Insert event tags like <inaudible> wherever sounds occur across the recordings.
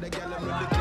the gallon with the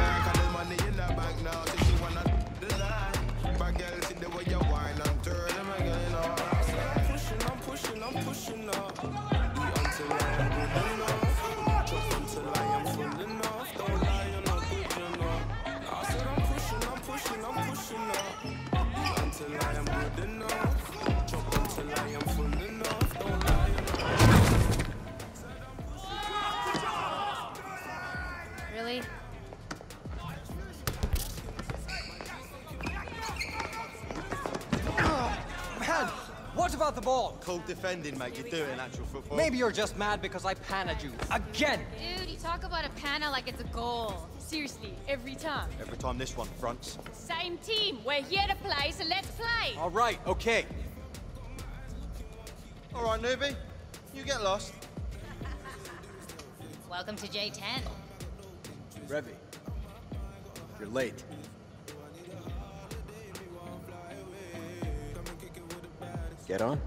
the ball. Cold defending, mate. You're doing actual football. Maybe you're just mad because I panned you. Again! Dude, you talk about a panna like it's a goal. Seriously, every time. Every time this one fronts. Same team. We're here to play, so let's play. All right, okay. All right, newbie. You get lost. Welcome to J10. Revvy, you're late. Get on.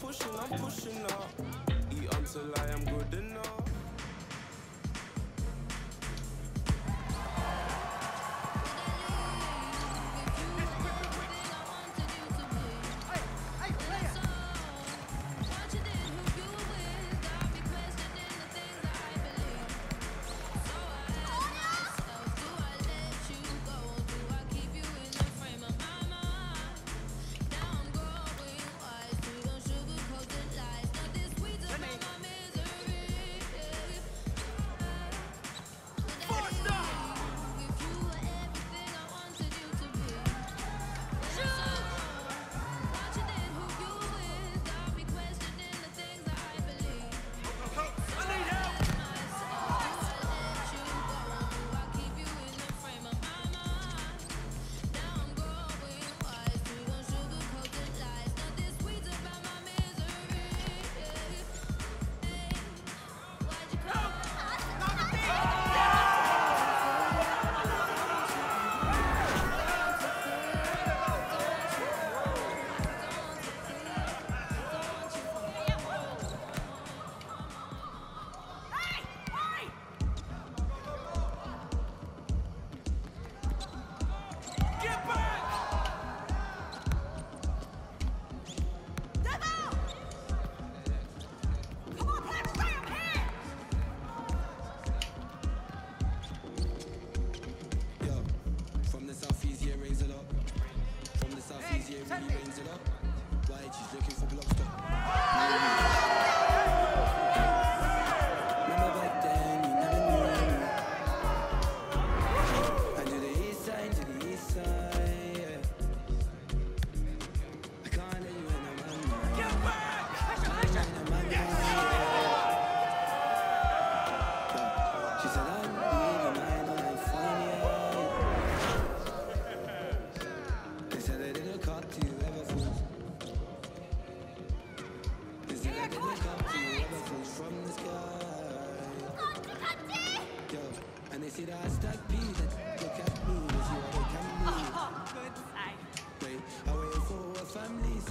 pushing, I'm pushing up.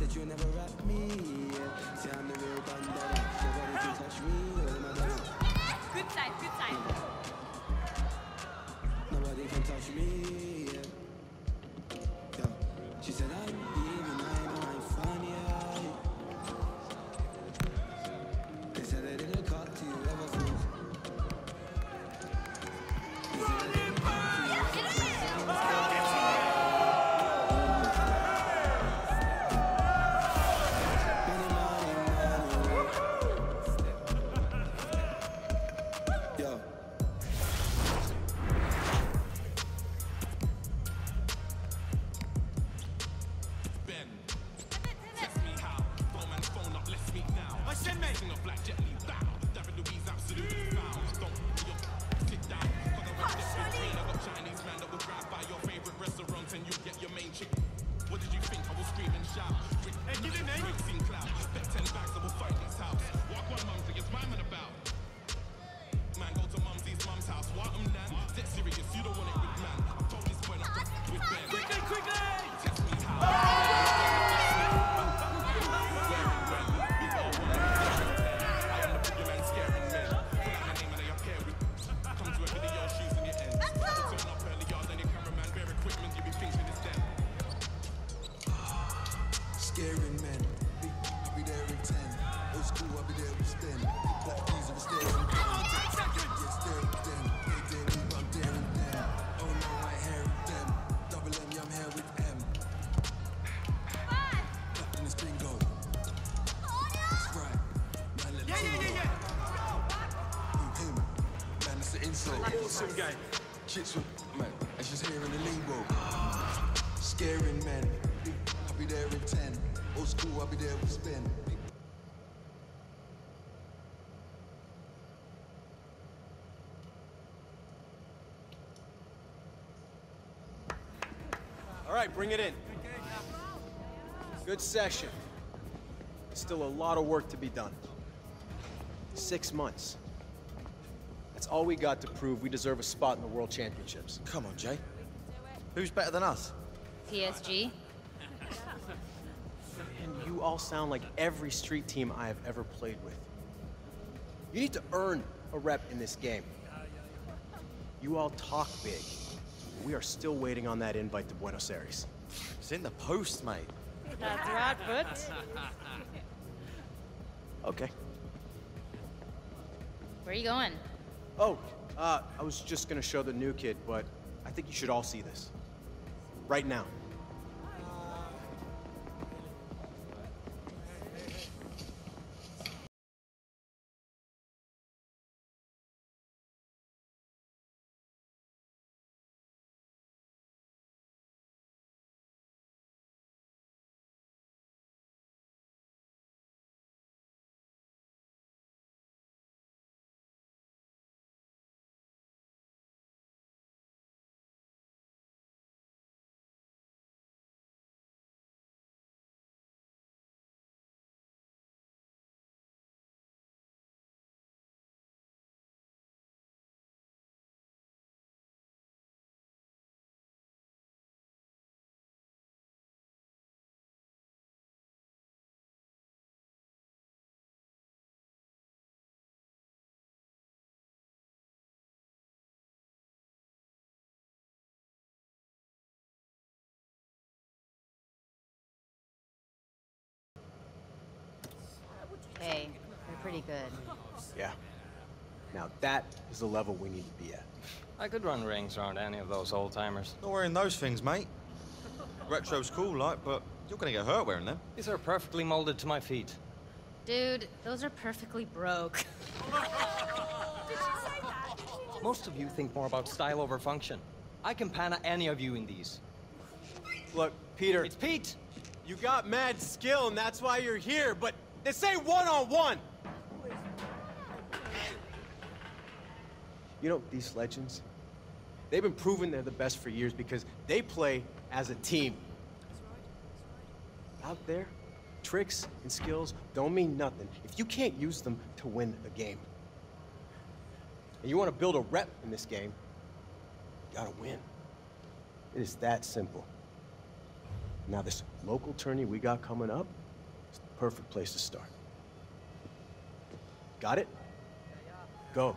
Said you never rap me. Yeah. Say I'm the real bandana. Nobody can touch me. Oh, my God. Good side, good side. Nobody can touch me. Yeah. Yeah. She said I'm. With man, she's hearing the lingo. Scaring men. I'll be there in 10. Old school, I'll be there with spin. All right, bring it in. Good session. Still a lot of work to be done. Six months. That's all we got to prove we deserve a spot in the World Championships. Come on, Jay. Who's better than us? PSG? And you all sound like every street team I have ever played with. You need to earn a rep in this game. You all talk big. We are still waiting on that invite to Buenos Aires. It's in the post, mate. That's right, but Okay. Where are you going? Oh, uh, I was just gonna show the new kid, but I think you should all see this. Right now. Hey, you're pretty good. Yeah. Now that is the level we need to be at. I could run rings around any of those old timers. Not wearing those things, mate. Retro's cool, like, but you're gonna get hurt wearing them. These are perfectly molded to my feet. Dude, those are perfectly broke. <laughs> Most of you think more about style over function. I can panna any of you in these. Look, Peter, It's Pete! you got mad skill and that's why you're here, but this ain't one-on-one! You know, these legends, they've been proving they're the best for years because they play as a team. Out there, tricks and skills don't mean nothing if you can't use them to win a game. And you want to build a rep in this game, you gotta win. It is that simple. Now, this local tourney we got coming up perfect place to start. Got it? Go.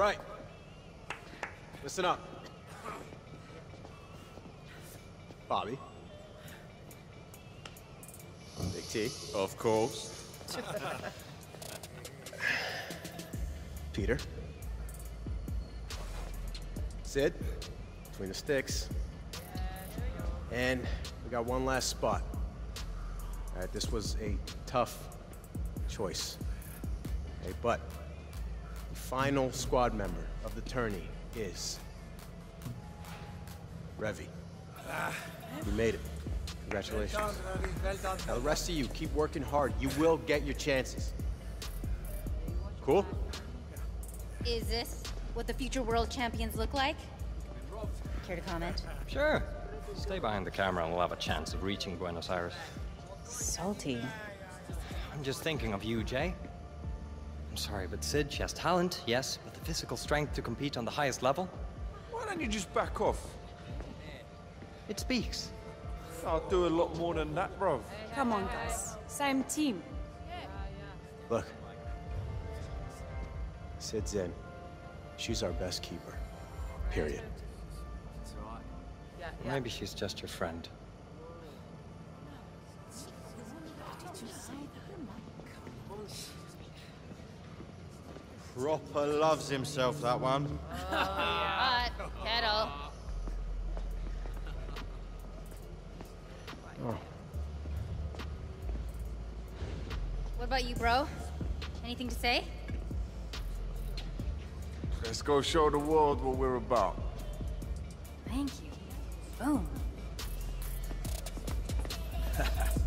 Right. Listen up. Bobby. Big T. Of course. <laughs> Peter. Sid. Between the sticks. And we got one last spot. All right, this was a tough choice. Okay, but final squad member of the tourney is Revvy. You made it. Congratulations. Now the rest of you, keep working hard. You will get your chances. Cool? Is this what the future world champions look like? Care to comment? Sure. Stay behind the camera and we'll have a chance of reaching Buenos Aires. Salty. I'm just thinking of you, Jay. I'm sorry, but Sid, she has talent, yes, but the physical strength to compete on the highest level? Why don't you just back off? It speaks. I'll do a lot more than that, bro. Come on, guys. Same team. Look. Sid's in. She's our best keeper. Period. Maybe she's just your friend. Proper loves himself, that one. Oh, yeah. Kettle. Oh. What about you, bro? Anything to say? Let's go show the world what we're about. Thank you. Boom. <laughs>